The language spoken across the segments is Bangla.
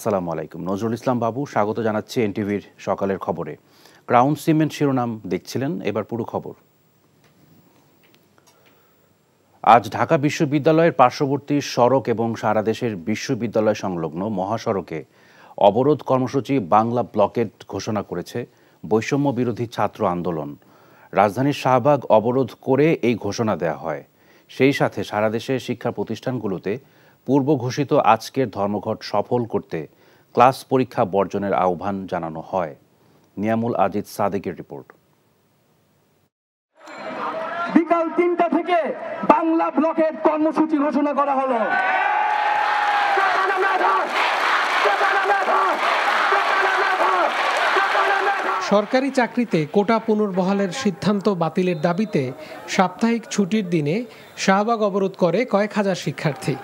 আসসালামু আলাইকুম। নজরুল ইসলাম বাবু, স্বাগত জানাচ্ছি এনটিভির সকালের খবরে। ক্রাউন সিমেন্ট শিরোনাম দেখছিলেন, এবার পুরো খবর। আজ ঢাকা বিশ্ববিদ্যালয়ের পার্শ্ববর্তী সড়ক এবং সারা দেশের বিশ্ববিদ্যালয় সংলগ্ন মহাসড়কে অবরোধ কর্মসূচি বাংলা ব্লকেট ঘোষণা করেছে বৈষম্য বিরোধী ছাত্র আন্দোলন। রাজধানীর শাহবাগ অবরোধ করে এই ঘোষণা দেওয়া হয়। সেই সাথে সারা দেশের শিক্ষা প্রতিষ্ঠানগুলোতে পূর্ব ঘোষিত আজকের ধর্মঘট সফল করতে ক্লাস পরীক্ষা বর্জনের আহ্বান জানানো হয়। নিয়ামুল আজিদ সাদেকের রিপোর্ট। বিকাল তিনটা থেকে বাংলা ব্লকের কর্মসূচি ঘোষণা করা হলো। সরকারি চাকরিতে কোটা পুনর্বহালের সিদ্ধান্ত বাতিলের দাবিতে সাপ্তাহিক ছুটির দিনে শাহবাগ অবরোধ করে কয়েক হাজার শিক্ষার্থী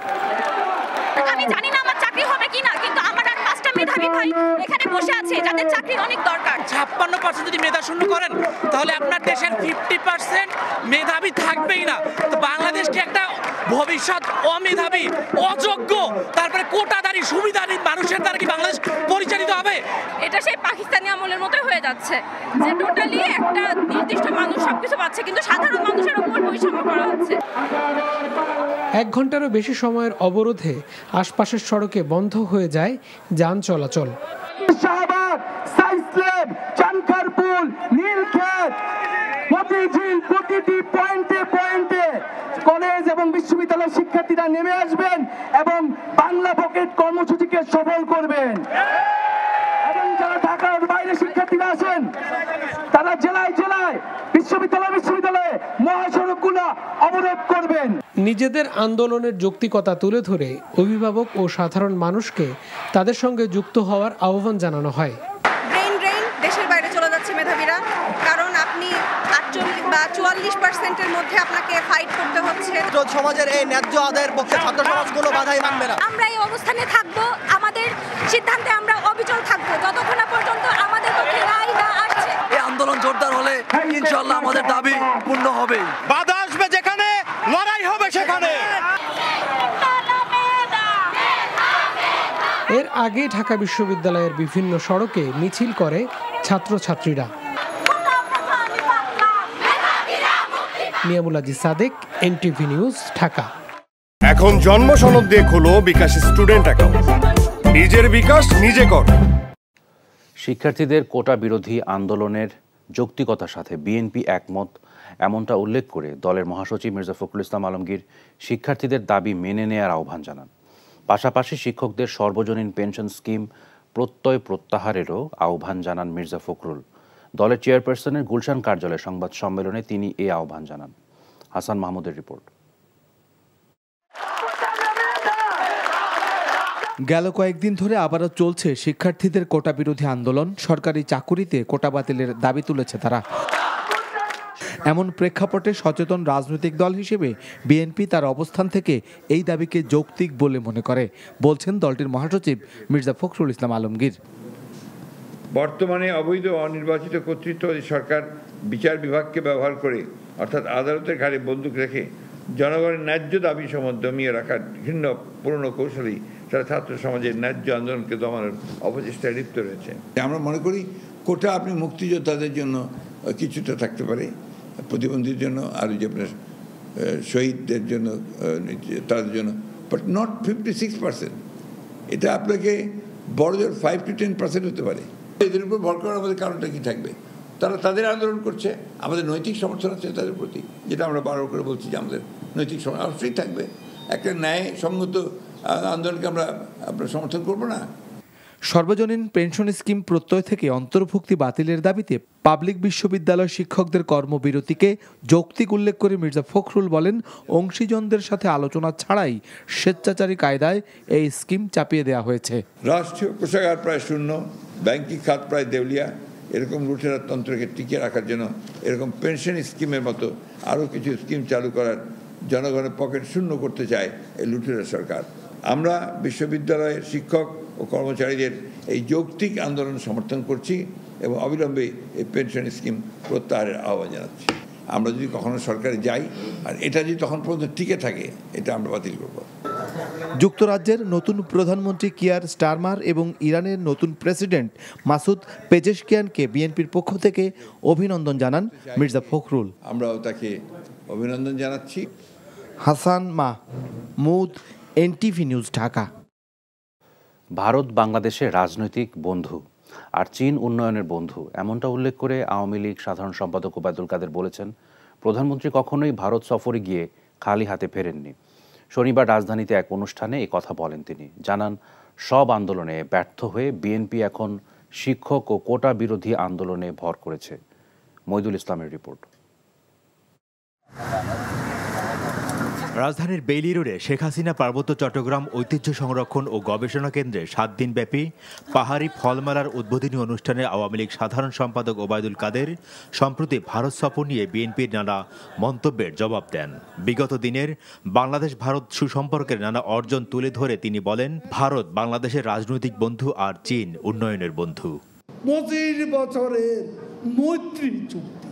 আমি জানি না আমার চাকরি হবে কিনা কিন্তু আমার আর পাঁচটা মেধাবী ভাই এখানে বসে আছে যাদের চাকরি অনেক দরকার। ছাপ্পান্ন পার্সেন্ট যদি মেধা শূন্য করেন তাহলে আপনার দেশের ফিফটি পার্সেন্ট মেধাবী থাকবেই না। তো বাংলাদেশকে একটা ভবিষ্যৎ অমেধাবী অযোগ্য তারপরে কোটাদারি সুবিধাহীন মানুষের দ্বারা কি বাংলাদেশ পরিচালিত হবে? এটা সেই পাকিস্তানি আমলের মতোই হয়ে যাচ্ছে যে টোটালি একটা নির্দিষ্ট মানুষ সবকিছু পাচ্ছে কিন্তু সাধারণ মানুষের উপর বৈষম্য করা হচ্ছে। এক ঘন্টারও বেশি সময়ের অবরোধে আশপাশের সড়কে বন্ধ হয়ে যায় যান চলাচল। শাহবাগ সাইসলেব চানখারপুল নীলক্ষেত, মতিঝিল প্রতিটি পয়েন্টে পয়েন্টে কলেজ এবং বিশ্ববিদ্যালয়ের শিক্ষার্থীরা নেমে আসবেন এবং বাংলা পকেট কর্মসূচিকে সফল করবেন। এবং যারা ঢাকার বাইরে শিক্ষার্থীরা আছেন তারা জেলায় জেলায় বিশ্ববিদ্যালয় বিশ্ববিদ্যালয়ে মহাসড়কগুলো অবরোধ করবেন নিজেদের আন্দোলনের যৌক্তিকতা তুলে ধরে অভিভাবক ও সাধারণ মানুষকে তাদের সঙ্গে যুক্ত হওয়ার আহ্বান জানানো হয়। ব্রেন ড্রেন দেশের বাইরে চলে যাচ্ছে মেধাবীরা। কারণ আপনি আটচল্লিশ বা চুয়াল্লিশ পার্সেন্টের মধ্যে আপনাকে ফাইট করতে হচ্ছে। সমাজের এই ন্যায্য আদায়ের পক্ষে ছাত্র সমাজ কোনো বাধাই মানবে না। আমরা এই অবস্থানে থাকব আমাদের সিদ্ধান্তে আমরা অবিচল থাকব। যতক্ষণ না পর্যন্ত আমাদের পক্ষে রায় না আসছে। এই আন্দোলন জোরদার হলে ইনশাল্লাহ আমাদের দাবি পূর্ণ হবে বাধা আসবে হবে সেখানে। এর আগে ঢাকা বিশ্ববিদ্যালয়ের বিভিন্ন সড়কে মিছিল করে ছাত্রছাত্রীরা। Niamul Aziz Sadek NTV news Dhaka. এখন জন্ম সনদ দিয়ে খোলো বিকাশ স্টুডেন্ট অ্যাকাউন্ট। নিজের বিকাশ নিজে কর। শিক্ষার্থীদের কোটা বিরোধী আন্দোলনের যৌক্তিকতার সাথে বিএনপি একমত। এমনটা উল্লেখ করে দলের মহাসচিব মির্জা ফখরুল ইসলাম আলমগীর শিক্ষার্থীদের দাবি মেনে নেয়ার আহ্বান জানান। পাশাপাশি শিক্ষকদের সর্বজনীন পেনশন স্কিম প্রত্যয় প্রত্যাহারেরও আহ্বান জানান মির্জা ফখরুল। দলের চেয়ারপারসনের গুলশান কার্যালয়ে সংবাদ সম্মেলনে তিনি এই আহ্বান জানান। হাসান মাহমুদের রিপোর্ট। গেল কয়েকদিন ধরে আবারও চলছে শিক্ষার্থীদের কোটা বিরোধী আন্দোলন। সরকারি চাকুরিতে কোটা বাতিলের দাবি তুলেছে তারা। এমন প্রেক্ষাপটে সচেতন রাজনৈতিক দল হিসেবে বিএনপি তার অবস্থান থেকে এই দাবিকে যৌক্তিক বলে মনে করে বলছেন দলটির মহাসচিব মির্জা ফখরুল ইসলাম আলমগীর। বর্তমানে অবৈধ অনির্বাচিত কর্তৃত্ববাদী সরকার বিচার বিভাগকে ব্যবহার করে অর্থাৎ আদালতের ঘাড়ে বন্দুক রেখে জনগণের ন্যায্য দাবি সম দমিয়ে রাখার ঘৃণ্য পুরনো কৌশলী তারা ছাত্র সমাজের ন্যায্য আন্দোলনকে দমানোর অপচেষ্টায় লিপ্ত রয়েছে। আমরা মনে করি কোটা আপনি মুক্তিযোদ্ধাদের জন্য কিছুটা থাকতে পারে। প্রতিবন্ধীর জন্য আর যে আপনার শহীদদের জন্য তাদের জন্য but not fifty six percent এটা আপনাকে বড় জোর ফাইভ টু টেন পার্সেন্ট হতে পারে। এদের উপর ভর করার আমাদের কারণটা কি থাকবে? তারা তাদের আন্দোলন করছে, আমাদের নৈতিক সমর্থন আছে তাদের প্রতি, যেটা আমরা বারবার করে বলছি যে আমাদের নৈতিক সমর্থন অবশ্যই থাকবে। একটা ন্যায় সঙ্গত আন্দোলনকে আমরা আপনার সমর্থন করব না। সর্বজনীন পেনশন স্কিম প্রত্যয় থেকে অন্তর্ভুক্তি বাতিলের দাবিতে পাবলিক বিশ্ববিদ্যালয় শিক্ষকদের কর্মবিরতিকে যৌক্তিক উল্লেখ করে মির্জা ফখরুল বলেন, অংশীজনদের সাথে আলোচনা ছাড়াই স্বেচ্ছাচারী কায়দায় এই স্কিম চাপিয়ে দেওয়া হয়েছে। রাষ্ট্রীয় কোষাগার প্রায় শূন্য, ব্যাংকিং খাত প্রায় দেউলিয়া, এরকম লুটেরা তন্ত্রকে টিকিয়ে রাখার জন্য এরকম পেনশন স্কিমের মতো আরও কিছু স্কিম চালু করার জনগণের পকেট শূন্য করতে চায় এই লুটেরা সরকার। আমরা বিশ্ববিদ্যালয়ের শিক্ষক ও কর্মচারীদের এই যৌক্তিক আন্দোলন সমর্থন করছি এবং অবিলম্বে এই পেনশন স্কিম প্রত্যাহারের আহ্বান জানাচ্ছি। আমরা যদি কখনো সরকারে যাই আর এটা যদি তখন পর্যন্ত টিকে থাকে এটা আমরা বাতিল করব। যুক্তরাজ্যের নতুন প্রধানমন্ত্রী কিয়ার স্টারমার এবং ইরানের নতুন প্রেসিডেন্ট মাসুদ পেজেশকিয়ানকে বিএনপির পক্ষ থেকে অভিনন্দন জানান মির্জা ফখরুল। আমরাও তাকে অভিনন্দন জানাচ্ছি। হাসান মা মুদ এনটিভি নিউজ ঢাকা। ভারত বাংলাদেশের রাজনৈতিক বন্ধু আর চীন উন্নয়নের বন্ধু, এমনটা উল্লেখ করে আওয়ামী লীগ সাধারণ সম্পাদক ওবায়দুল কাদের বলেছেন, প্রধানমন্ত্রী কখনোই ভারত সফরে গিয়ে খালি হাতে ফেরেননি। শনিবার রাজধানীতে এক অনুষ্ঠানে এই কথা বলেন তিনি। জানান, সব আন্দোলনে ব্যর্থ হয়ে বিএনপি এখন শিক্ষক ও কোটা বিরোধী আন্দোলনে ভর করেছে। মইদুল ইসলামের রিপোর্ট। রাজধানীর বেইলি রোডে শেখ হাসিনা পার্বত্য চট্টগ্রাম ঐতিহ্য সংরক্ষণ ও গবেষণা কেন্দ্রে সাত দিনব্যাপী পাহাড়ি ফলমেলার উদ্বোধনী অনুষ্ঠানে আওয়ামী লীগ সাধারণ সম্পাদক ওবায়দুল কাদের সম্প্রতি ভারত সফর নিয়ে বিএনপির নানা মন্তব্যের জবাব দেন। বিগত দিনের বাংলাদেশ ভারত সুসম্পর্কের নানা অর্জন তুলে ধরে তিনি বলেন, ভারত বাংলাদেশের রাজনৈতিক বন্ধু আর চীন উন্নয়নের বন্ধু। পঁচিশ বছরের মৈত্রী চুক্তি।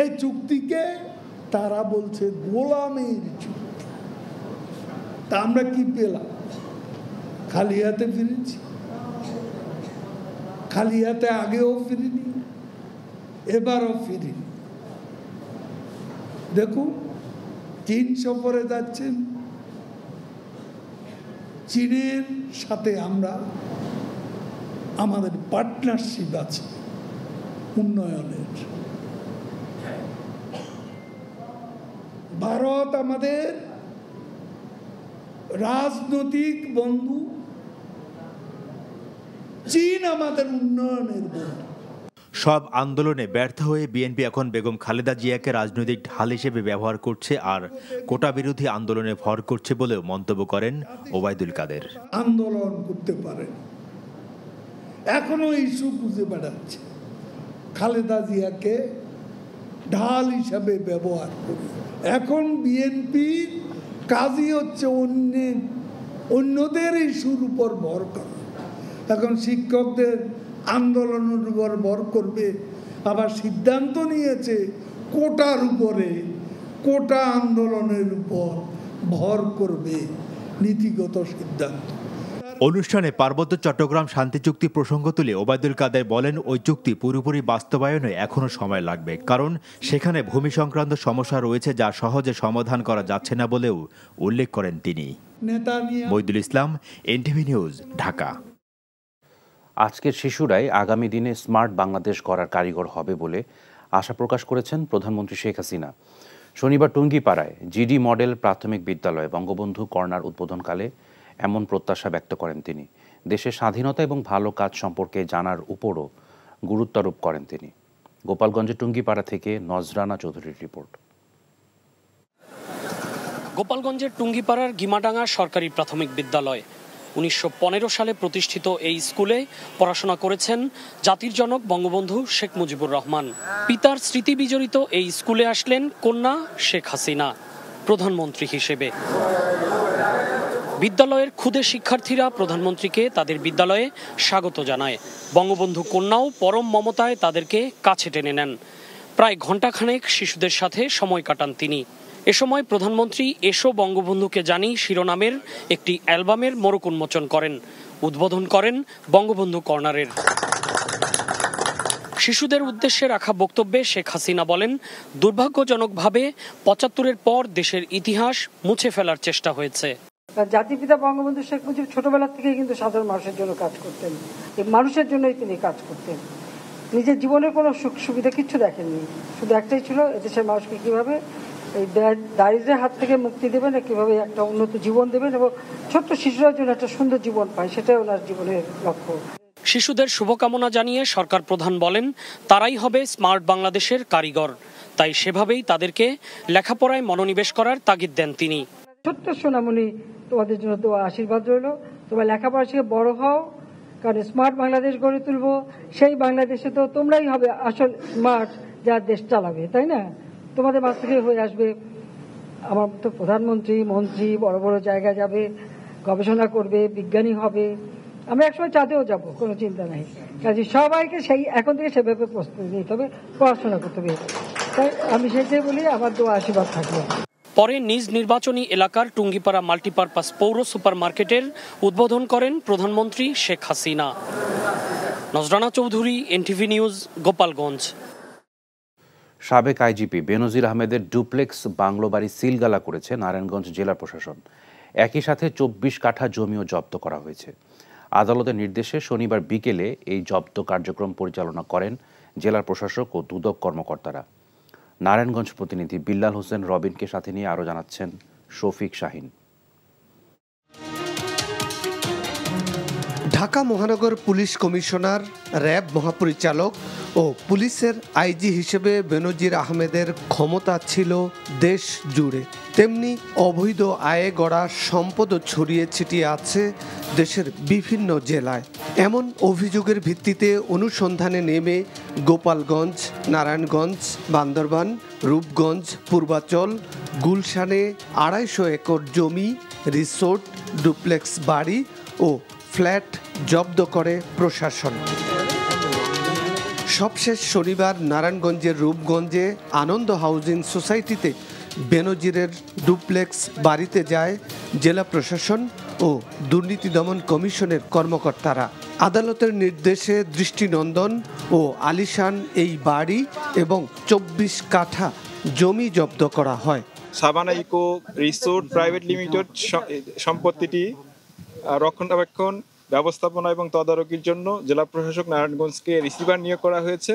এই চুক্তিকে তারা বলছে, গোলামের চুক্তি তা আমরা কি পেলাম? খালি হাতে ফিরেছি। খালি হাতে আগেও ফিরিনি, এবারও ফিরিনি। দেখুন, চীন সফরে যাচ্ছেন। চীনের সাথে আমরা আমাদের পার্টনারশিপ আছে উন্নয়নের। ভারত আমাদের রাজনৈতিক বন্ধু। চীন আমাদের উন্নয়নের বন্ধু। সব আন্দোলনে ব্যর্থ হয়ে বিএনপি এখন বেগম খালেদা জিয়াকে রাজনৈতিক ঢাল হিসেবে ব্যবহার করছে আর কোটা বিরোধী আন্দোলনে ভর করছে বলেও মন্তব্য করেন ওবায়দুল কাদের। আন্দোলন করতে পারেন। এখনও ইস্যু খুঁজে বেড়াচ্ছে। খালেদা জিয়াকে ঢাল হিসাবে ব্যবহার করি। এখন বিএনপির কাজই হচ্ছে অন্য অন্যদের ইস্যুর উপর ভর করা। এখন শিক্ষকদের আন্দোলনের উপর ভর করবে, আবার সিদ্ধান্ত নিয়েছে কোটার উপরে, কোটা আন্দোলনের উপর ভর করবে নীতিগত সিদ্ধান্ত। অনুষ্ঠানে পার্বত্য চট্টগ্রাম শান্তি চুক্তি প্রসঙ্গ তুলে ওবায়দুল কাদের বলেন ওই চুক্তি পুরোপুরি বাস্তবায়নে এখনও সময় লাগবে কারণ সেখানে ভূমি সংক্রান্ত সমস্যা রয়েছে যা সহজে সমাধান করা যাচ্ছে না বলেও উল্লেখ করেন তিনি। Moidul Islam NTV news Dhaka. আজকের শিশুরাই আগামী দিনে স্মার্ট বাংলাদেশ গড়ার কারিগর হবে বলে আশা প্রকাশ করেছেন প্রধানমন্ত্রী শেখ হাসিনা। শনিবার টুঙ্গিপাড়ায় জিডি মডেল প্রাথমিক বিদ্যালয়ে বঙ্গবন্ধু কর্নার উদ্বোধনকালে এমন প্রত্যাশা ব্যক্ত করেন তিনি। দেশের স্বাধীনতা এবং ভালো কাজ সম্পর্কে জানার উপরও গুরুত্বারোপ করেন তিনি। গোপালগঞ্জের টুঙ্গিপাড়া থেকে নজরানা চৌধুরীর রিপোর্ট। গোপালগঞ্জের টুঙ্গিপাড়ার গিমাডাঙ্গা সরকারি প্রাথমিক বিদ্যালয়। উনিশশো পনেরো সালে প্রতিষ্ঠিত এই স্কুলে পড়াশোনা করেছেন জাতির জনক বঙ্গবন্ধু শেখ মুজিবুর রহমান। পিতার স্মৃতি বিজড়িত এই স্কুলে আসলেন কন্যা শেখ হাসিনা, প্রধানমন্ত্রী হিসেবে। বিদ্যালয়ের ক্ষুদে শিক্ষার্থীরা প্রধানমন্ত্রীকে তাদের বিদ্যালয়ে স্বাগত জানায়। বঙ্গবন্ধু কন্যাও পরম মমতায় তাদেরকে কাছে টেনে নেন। প্রায় ঘণ্টাখানেক শিশুদের সাথে সময় কাটান তিনি। এ সময় প্রধানমন্ত্রী এসো বঙ্গবন্ধুকে জানি শিরোনামের একটি অ্যালবামের মোড়ক উন্মোচন করেন। উদ্বোধন করেন বঙ্গবন্ধু কর্নারের। শিশুদের উদ্দেশ্যে রাখা বক্তব্যে শেখ হাসিনা বলেন, দুর্ভাগ্যজনকভাবে পঁচাত্তরের পর দেশের ইতিহাস মুছে ফেলার চেষ্টা হয়েছে। জাতিপিতা বঙ্গবন্ধু শেখ মুজিব ছোটবেলা থেকেই কিন্তু সাধারণ মানুষের জন্য কাজ করতেন। এই মানুষের জন্যই তিনি কাজ করতেন। নিজের জীবনের কোনো সুখ সুবিধা কিচ্ছু দেখেননি। শুধু একটাই ছিল এদেশের মানুষকে কীভাবে এই দারিদ্রের হাত থেকে মুক্তি দেবেন কীভাবে একটা উন্নত জীবন দেবেন এবং ছোট্ট শিশুরা জন্য একটা সুন্দর জীবন পায় সেটাই ওনার জীবনের লক্ষ্য। শিশুদের শুভকামনা জানিয়ে সরকার প্রধান বলেন তারাই হবে স্মার্ট বাংলাদেশের কারিগর। তাই সেভাবেই তাদেরকে লেখাপড়ায় মনোনিবেশ করার তাগিদ দেন তিনি। ছোট্ট সোনামণি তোমাদের জন্য তো আশীর্বাদ রইল। তোমার লেখাপড়া শিখে বড় হও, কারণ স্মার্ট বাংলাদেশ গড়ে তুলবো। সেই বাংলাদেশে তো তোমরাই হবে আসল স্মার্ট যা দেশ চালাবে, তাই না? তোমাদের মাছ থেকে হয়ে আসবে। আমার তো প্রধানমন্ত্রী, মন্ত্রী বড় বড় জায়গায় যাবে, গবেষণা করবে, বিজ্ঞানী হবে। আমরা একসময় চাঁদেও যাব, কোনো চিন্তা নাই। কাজে সবাইকে সেই, এখন থেকে সেভাবে প্রস্তুতি নিতে হবে, পড়াশোনা করতে হবে। তাই আমি সেটাই বলি, আমার দোয়া, আশীর্বাদ থাকবে পরে নিজ নির্বাচনী এলাকার টুঙ্গিপাড়া মাল্টিপারপাস পৌর সুপার মার্কেটের উদ্বোধন করেন প্রধানমন্ত্রী Sheikh Hasina. Nazrana Chowdhury, NTV news, Gopalganj. সাবেক আইজিপি বেনজির আহমেদের ডুপ্লেক্স বাংলো বাড়ি সিলগালা করেছে নারায়ণগঞ্জ জেলা প্রশাসন। একই সাথে চব্বিশ কাঠা জমিও জব্দ করা হয়েছে। আদালতের নির্দেশে শনিবার বিকেলে এই জব্দ কার্যক্রম পরিচালনা করেন জেলার প্রশাসক ও দুদক কর্মকর্তারা। নারায়ণগঞ্জ প্রতিনিধি বিল্লাল হোসেন রবিনকে সাথে নিয়ে আরও জানাচ্ছেন শফিক শাহিন। ঢাকা মহানগর পুলিশ কমিশনার, র্যাব মহাপরিচালক ও পুলিশের আইজি হিসেবে বেনজির আহমেদের ক্ষমতা ছিল দেশ জুড়ে। তেমনি অবৈধ আয়ে গড়া সম্পদও ছড়িয়ে ছিটিয়ে আছে দেশের বিভিন্ন জেলায়। এমন অভিযোগের ভিত্তিতে অনুসন্ধানে নেমে গোপালগঞ্জ, নারায়ণগঞ্জ, বান্দরবান, রূপগঞ্জ, পূর্বাচল, গুলশানে আড়াইশো একর জমি, রিসোর্ট, ডুপ্লেক্স বাড়ি ও ফ্ল্যাট জব্দ করে প্রশাসন। সবশেষ শনিবার নারায়ণগঞ্জের রূপগঞ্জে আনন্দ হাউজিং সোসাইটিতে বেনজিরের ডুপ্লেক্স বাড়িতে যায় জেলা প্রশাসন ও দুর্নীতি দমন কমিশনের কর্মকর্তারা। আদালতের নির্দেশে দৃষ্টিনন্দন ও আলিশান এই বাড়ি এবং চব্বিশ কাঠা জমি জব্দ করা হয়। Sabana eco resort private limited সম্পত্তিটি রক্ষণাবেক্ষণ, ব্যবস্থাপনা এবং তদারকির জন্য জেলা প্রশাসক নারায়ণগঞ্জকে রিসিভার নিয়োগ করা হয়েছে।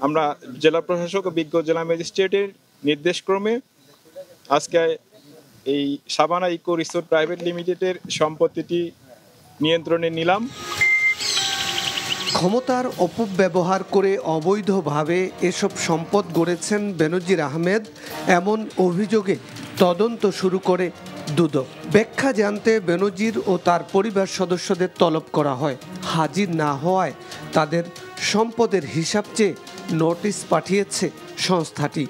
আমরা জেলা প্রশাসক ও বিজ্ঞ জেলা ম্যাজিস্ট্রেটের নির্দেশক্রমে আজকে এই সাবানা ইকো রিসোর্ট প্রাইভেট লিমিটেডের সম্পত্তিটি নিয়ন্ত্রণে নিলাম। ক্ষমতার অপব্যবহার করে অবৈধভাবে এসব সম্পদ গড়েছেন বেনজির আহমেদ, এমন অভিযোগে তদন্ত শুরু করে দুদক। ব্যাখ্যা জানতে বেনজির ও তার পরিবার সদস্যদের তলব করা হয়। হাজির না হওয়ায় তাদের সম্পদের হিসাব চেয়ে নোটিশ পাঠিয়েছে সংস্থাটি।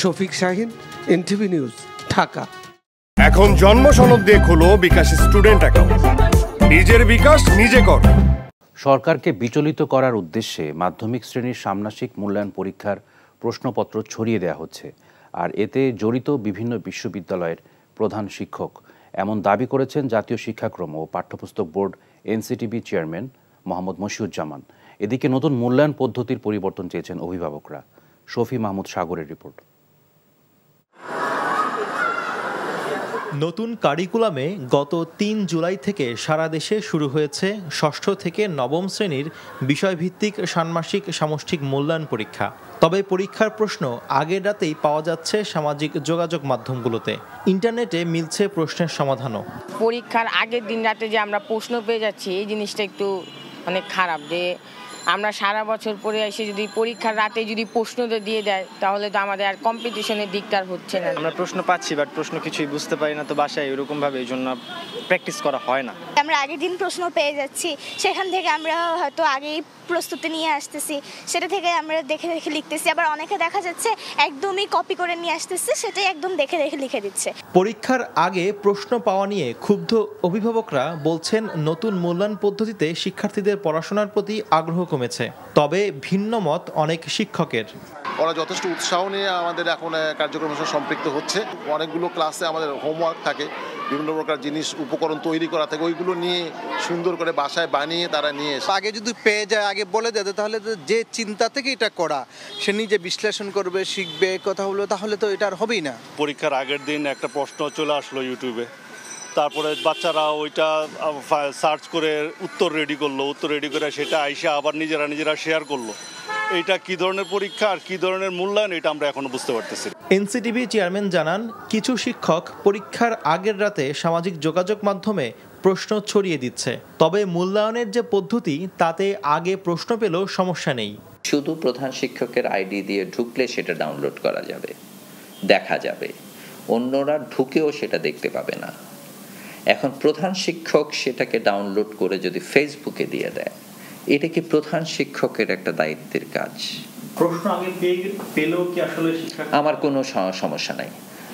শফিক শাহিন এনটিভি নিউজ ঢাকা এখন জন্ম সনদ দিয়ে খোলো বিকাশ স্টুডেন্ট অ্যাকাউন্ট। নিজের বিকাশ নিজে কর। সরকারকে বিচলিত করার উদ্দেশ্যে মাধ্যমিক শ্রেণির সামনাসিক মূল্যায়ন পরীক্ষার প্রশ্নপত্র ছড়িয়ে দেওয়া হচ্ছে আর এতে জড়িত বিভিন্ন বিশ্ববিদ্যালয়ের প্রধান শিক্ষক। এমন দাবি করেছেন জাতীয় শিক্ষাক্রম ও পাঠ্যপুস্তক board NCTB chairman Mohammad Mashiuzzaman. এদিকে নতুন মূল্যায়ন পদ্ধতির পরিবর্তন চেয়েছেন অভিভাবকরা। শফি মাহমুদ সাগরের রিপোর্ট। নতুন কারিকুলামে গত তিন জুলাই থেকে সারা দেশে শুরু হয়েছে ষষ্ঠ থেকে নবম শ্রেণির বিষয়ভিত্তিক ষান্মাসিক সামষ্টিক মূল্যায়ন পরীক্ষা। তবে পরীক্ষার প্রশ্ন আগের রাতেই পাওয়া যাচ্ছে সামাজিক যোগাযোগ মাধ্যমগুলোতে। ইন্টারনেটে মিলছে প্রশ্নের সমাধানও। পরীক্ষার আগের দিন রাতে যে আমরা প্রশ্ন পেয়ে যাচ্ছি, এই জিনিসটা একটু অনেক খারাপ যে আমরা সারা বছর পরে এসে যদি পরীক্ষার রাতে যদি প্রশ্ন দিয়ে দেয় তাহলে তো আমাদের আর কম্পিটিশনের দিকটা হচ্ছে না। আমরা প্রশ্ন পাচ্ছি বাট প্রশ্ন কিছুই বুঝতে পারি না তো বাসায় এরকম ভাবে এই জন্য প্র্যাকটিস করা হয় না। আমরা আগের দিন প্রশ্ন পেয়ে যাচ্ছি সেখান থেকে আমরা হয়তো আগেই প্রস্তুতি নিয়ে আসতেছি সেটা থেকে আমরা দেখে দেখে লিখতেছি আবার অনেকে দেখা যাচ্ছে একদমই কপি করে নিয়ে আসতেছে সেটাই একদম দেখে দেখে লিখে দিচ্ছে। পরীক্ষার আগে প্রশ্ন পাওয়া নিয়ে ক্ষুব্ধ অভিভাবকরা বলছেন নতুন মূল্যায়ন পদ্ধতিতে শিক্ষার্থীদের পড়াশোনার প্রতি আগ্রহ কমেছে। তবে ভিন্ন মত অনেক শিক্ষকের। ওরা যথেষ্ট উৎসাহ নিয়ে আমাদের এখন কার্যক্রমের সাথে সম্পৃক্ত হচ্ছে। অনেকগুলো ক্লাসে আমাদের হোমওয়ার্ক থাকে। বিভিন্ন প্রকার জিনিস উপকরণ তৈরি করা থাকে। ওইগুলো নিয়ে সুন্দর করে বাসায় বানিয়ে তারা নিয়ে এসে আগে যদি পেয়ে যায় আগে বলে দেয় তাহলে যে চিন্তা থেকে এটা করা সে নিজে বিশ্লেষণ করবে শিখবে কথা বলবে তাহলে তো এটা আর হবেই না। পরীক্ষার আগের দিন একটা প্রশ্ন চলে আসলো ইউটিউবে তারপরে বাচ্চারা ওইটা সার্চ করে উত্তর রেডি করল উত্তর রেডি করে সেটা আইসা আবার নিজেরা নিজেরা শেয়ার করল। এইটা কি ধরনের পরীক্ষা আর কি ধরনের মূল্যায়ন এটা আমরা এখনও বুঝতে পারতেছি এনসিটিভি চেয়ারম্যান জানান কিছু শিক্ষক পরীক্ষার আগের রাতে সামাজিক যোগাযোগ মাধ্যমে প্রশ্ন ছড়িয়ে দিচ্ছে। তবে মূল্যায়নের যে পদ্ধতি তাতে আগে প্রশ্ন পেলেও সমস্যা নেই। শুধু প্রধান শিক্ষকের আইডি দিয়ে ঢুকলে সেটা ডাউনলোড করা যাবে দেখা যাবে। অন্যরা ঢুকেও সেটা দেখতে পাবে না। এখন প্রধান শিক্ষক সেটাকে ডাউনলোড করে যদি ফেসবুকে দিয়ে দেয় এটা কি প্রধান শিক্ষকের একটা দায়িত্বের কাজ? প্রশ্ন আগে পেলেও কি আসলে আমার কোনো সমস্যা নাই।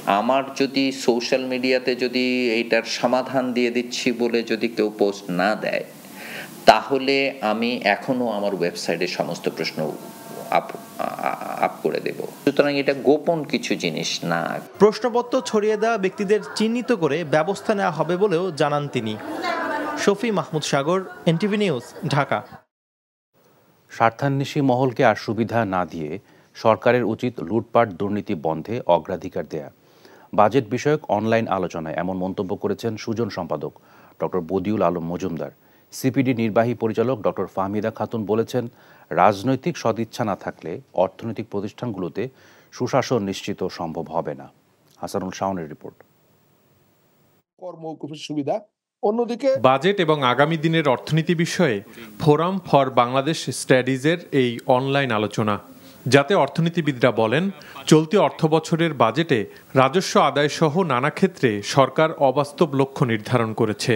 আমার যদি সোশ্যাল মিডিয়াতে যদি এইটার সমাধান দিয়ে দিচ্ছি বলে যদি কেউ পোস্ট না দেয় তাহলে আমি এখনও আমার ওয়েবসাইটে সমস্ত প্রশ্ন আপ আপ করে দেব। সুতরাং এটা গোপন কিছু জিনিস না। প্রশ্নপত্র ছড়িয়ে দেওয়া ব্যক্তিদের চিহ্নিত করে ব্যবস্থা নেওয়া হবে বলেও জানান তিনি। Shafi Mahmud Sagar NTV news Dhaka. স্বার্থান্বেষী মহলকে আর সুবিধা না দিয়ে সরকারের উচিত লুটপাট দুর্নীতি বন্ধে অগ্রাধিকার দেয়া। বাজেট বিষয়ক অনলাইন আলোচনায় এমন মন্তব্য করেছেন সুজন সম্পাদক ডক্টর বদিউল আলম মজুমদার। সিপিডি নির্বাহী পরিচালক ডক্টর ফাহমিদা খাতুন বলেছেন রাজনৈতিক সদিচ্ছা না থাকলে অর্থনৈতিক প্রতিষ্ঠানগুলোতে সুশাসন নিশ্চিত সম্ভব হবে না। হাসানুল শাওনের রিপোর্ট। কর্মকুফের সুবিধা অন্যদিকে বাজেট এবং আগামী দিনের অর্থনীতি বিষয়ে ফোরাম ফর বাংলাদেশ স্টাডিজের এই অনলাইন আলোচনা যাতে অর্থনীতিবিদরা বলেন চলতি অর্থবছরের বাজেটে রাজস্ব আদায় সহ নানা ক্ষেত্রে সরকার অবাস্তব লক্ষ্য নির্ধারণ করেছে।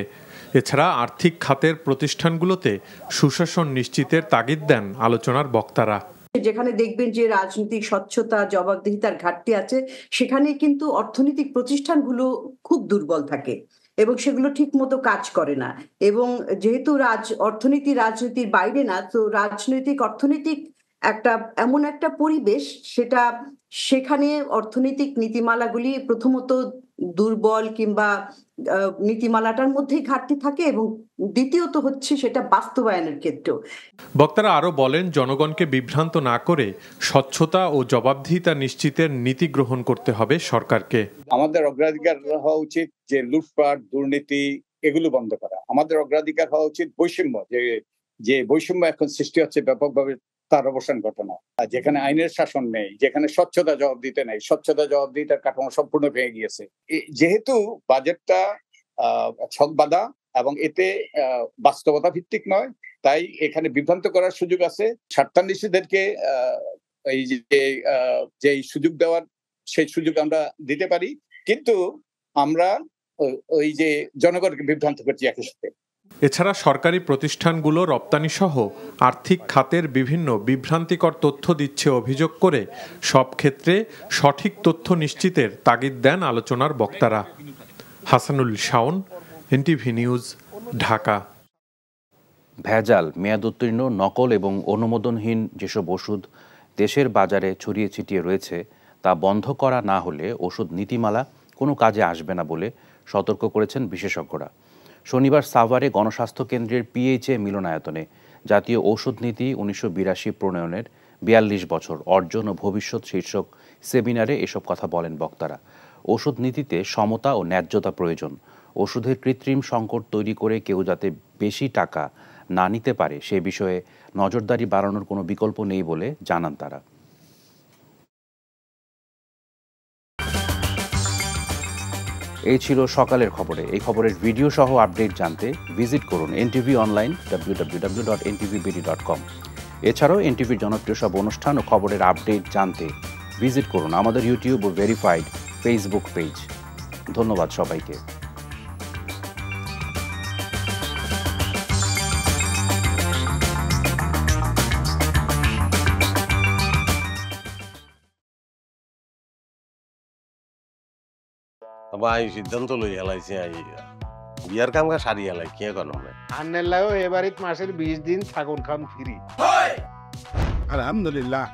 এছাড়া আর্থিক খাতের প্রতিষ্ঠানগুলোতে সুশাসন নিশ্চিতের তাগিদ দেন আলোচনার বক্তারা। যেখানে দেখবেন যে রাজনৈতিক স্বচ্ছতা, জবাবদিহিতার ঘাটতি আছে, সেখানে কিন্তু অর্থনৈতিক প্রতিষ্ঠানগুলো খুব দুর্বল থাকে এবং সেগুলো ঠিক মতো কাজ করে না। এবং যেহেতু রাজ, অর্থনীতি রাজনীতির বাইরে না, তো রাজনৈতিক, অর্থনৈতিক একটা, এমন একটা পরিবেশ, সেটা সেখানে অর্থনৈতিক নীতিমালাগুলি প্রথমত দুর্বল কিংবা নীতিমালাটার মধ্যেই ঘাটতি থাকে এবং দ্বিতীয়ত হচ্ছে সেটা বাস্তবায়নের ক্ষেত্রেও। বক্তারা আরও বলেন জনগণকে বিভ্রান্ত না করে স্বচ্ছতা ও জবাবদিহিতা নিশ্চিতের নীতি গ্রহণ করতে হবে সরকারকে। আমাদের অগ্রাধিকার হওয়া উচিত যে লুটপাট দুর্নীতি এগুলো বন্ধ করা। আমাদের অগ্রাধিকার হওয়া উচিত বৈষম্য যে যে বৈষম্য এখন সৃষ্টি হচ্ছে ব্যাপকভাবে তার অবসান ঘটনা। যেখানে আইনের শাসন নেই, যেখানে স্বচ্ছতা জবাব দিতে নেই, স্বচ্ছতা জবাব দিতে কাঠামো সম্পূর্ণ ভেঙে গিয়েছে। যেহেতু বাজেটটা ছক বাঁধা এবং এতে বাস্তবতা ভিত্তিক নয়, তাই এখানে বিভ্রান্ত করার সুযোগ আছে। স্বার্থান্বেষীদেরকে এই যে যে সুযোগ দেওয়ার, সেই সুযোগ আমরা দিতে পারি। কিন্তু আমরা ওই যে, জনগণকে বিভ্রান্ত করছি একই সাথে। এছাড়া সরকারি প্রতিষ্ঠানগুলো রপ্তানি সহ আর্থিক খাতের বিভিন্ন বিভ্রান্তিকর তথ্য দিচ্ছে অভিযোগ করে সব ক্ষেত্রে সঠিক তথ্য নিশ্চিতের তাগিদ দেন আলোচনার বক্তারা। Hasanul Shaon, NTV news, Dhaka. ভেজাল মেয়াদোত্তীর্ণ নকল এবং অনুমোদনহীন যেসব ওষুধ দেশের বাজারে ছড়িয়ে ছিটিয়ে রয়েছে, তা বন্ধ করা না হলে ওষুধ নীতিমালা কোনো কাজে আসবে না বলে সতর্ক করেছেন বিশেষজ্ঞরা। শনিবার সাভারে গণস্বাস্থ্য কেন্দ্রের পিএইচএ মিলনায়তনে জাতীয় ঔষধ নীতি উনিশশো বিরাশি প্রণয়নের বিয়াল্লিশ বছর অর্জন ও ভবিষ্যৎ শীর্ষক সেমিনারে এসব কথা বলেন বক্তারা। ওষুধ নীতিতে সমতা ও ন্যায্যতা প্রয়োজন। ওষুধের কৃত্রিম সংকট তৈরি করে কেউ যাতে বেশি টাকা না নিতে পারে সে বিষয়ে নজরদারি বাড়ানোর কোনো বিকল্প নেই বলে জানান তারা। এই ছিল সকালের খবরে। এই খবরের ভিডিও সহ আপডেট জানতে ভিজিট করুন NTV online W dot NTVBD dot com এছাড়াও এনটিভির জনপ্রিয় সব অনুষ্ঠান ও খবরের আপডেট জানতে ভিজিট করুন আমাদের ইউটিউব ও ভেরিফাইড ফেসবুক পেজ ধন্যবাদ সবাইকে। সিদ্ধান্ত লই হেলাইছে আই বিয়ার কাম কা সারি হেলাই কে কোন আন্নের লাগো এবারিত মাসের বিশ দিন ফ্রি। আলহামদুলিল্লাহ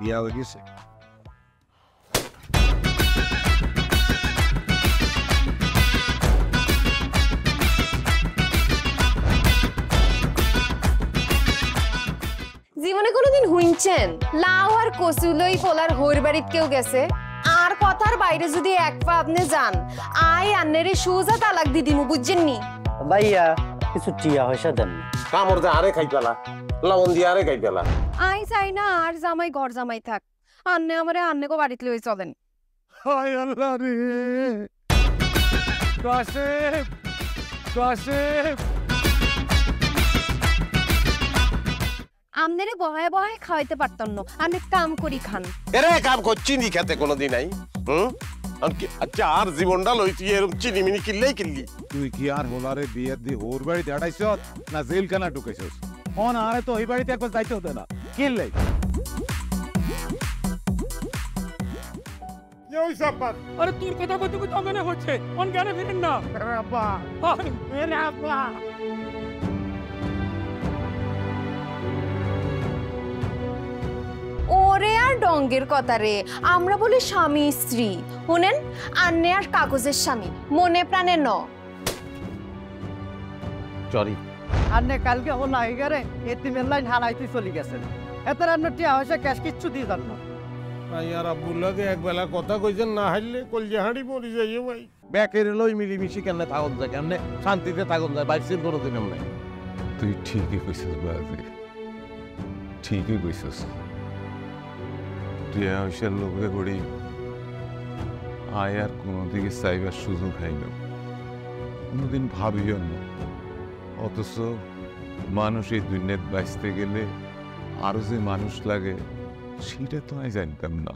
বিয়া হয়ে গেছে। জীবনে কোনোদিন হুইনছেন লাউ আর কচু লই পোলার হইর বাড়িত কেউ গেছে? আর কথার বাইরে যদি এক পা আপনি যান আই আন্নেরে সুজা তালাক দি দিমু বুঝছেন নি? ভাইয়া কিছু টিয়া পয়সা দেন কামড় দে আরে খাই পেলা। লবণ দিয়ে আরে খাই পেলা। আই চাই না আর জামাই ঘর জামাই থাক। আন্নে আমারে আন্নে কো বাড়িতে লই চলেন। হায় আল্লাহ রে। কাসেম কাসেম আমনেরে বহায় বহায় খাওয়াইতে পারতাম না। আমি কাম করি খান। এরে কাম করছি নি খেতে কোনোদিন নাই হুম? আচ্ছা আর জীবনটা এরকম চিনি মিনি কিনলেই কিনলি তুই কি আর হোলারে বিয়ে দি ওর বাড়িতে আড়াইছ না অন আরে তো ওই বাড়িতে একবার যাইতে হতে না কিনলে আরে তোর কথা হচ্ছে অন জ্ঞানে ফিরেন না ওরে আর ডঙ্গের কথা রে। আমরা বলি স্বামী স্ত্রী। শুনেন? আন্নে আর কাগজের স্বামী। মনে প্রাণে ন। আন্নে কালকে ও এতিমের লাইন হারাইতে চলে গেছেন। এত রান্না টিয়া হয়েছে ক্যাশ কিচ্ছু দিয়ে যান না। আর আব্বুল্লাকে একবেলা কথা কইছেন না হারলে কলজে হাঁড়ি পড়ি যাইও ভাই। ব্যাকের লই মিলিমিশি কেমনে থাকুন যায় কেমনে শান্তিতে থাকুন যায় বাইসির কোনো দিন তুই ঠিকই কইছিস বাজে। ঠিকই কইছিস। টিয়া পয়সার লোভে করি আয় আর কোনো দিকে চাইবার সুযোগ হয় না। কোনোদিন ভাবিও না। অথচ মানুষ এই দুনিয়াত বাঁচতে গেলে আরও যে মানুষ লাগে, সেটা তো আমি জানতাম না।